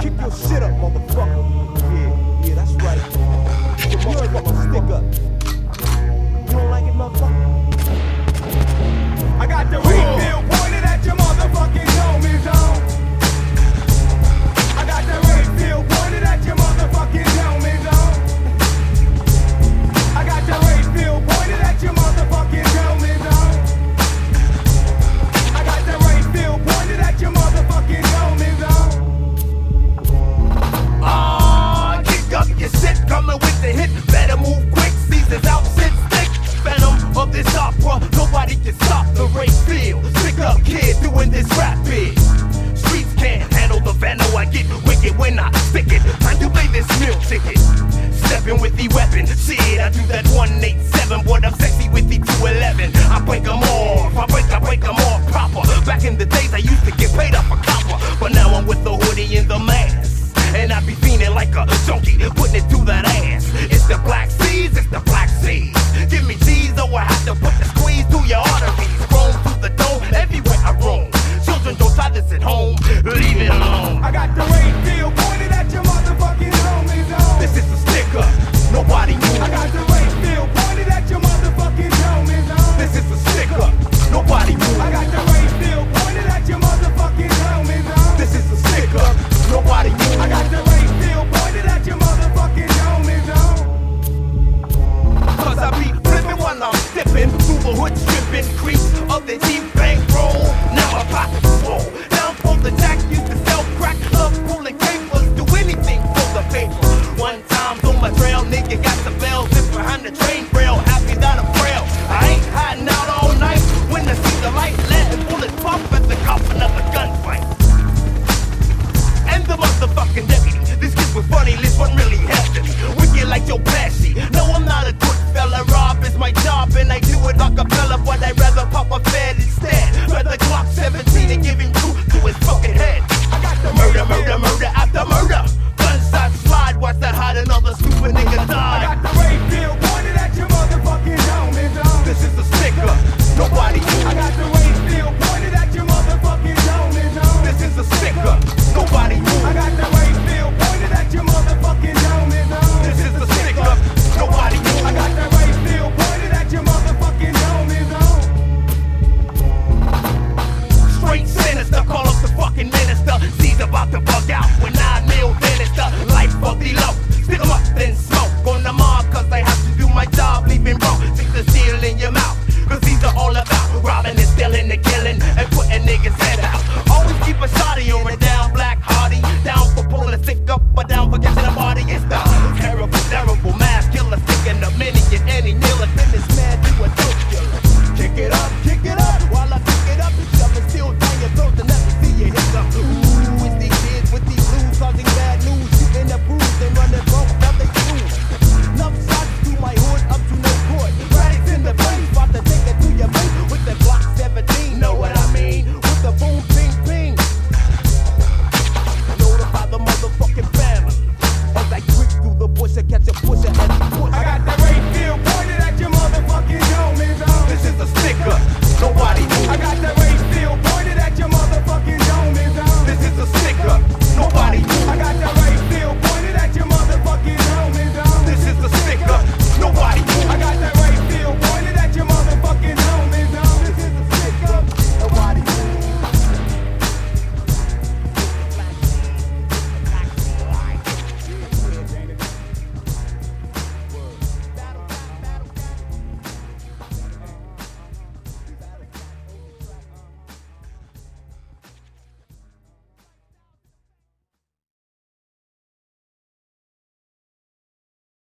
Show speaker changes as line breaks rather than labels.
Kick your shit up, motherfucker. Yeah, yeah, that's right. Get Your motherfucker stick up. deadly weapon. See it,
I
do that 180. Dripping grease of the deep bank roll. Now I pop.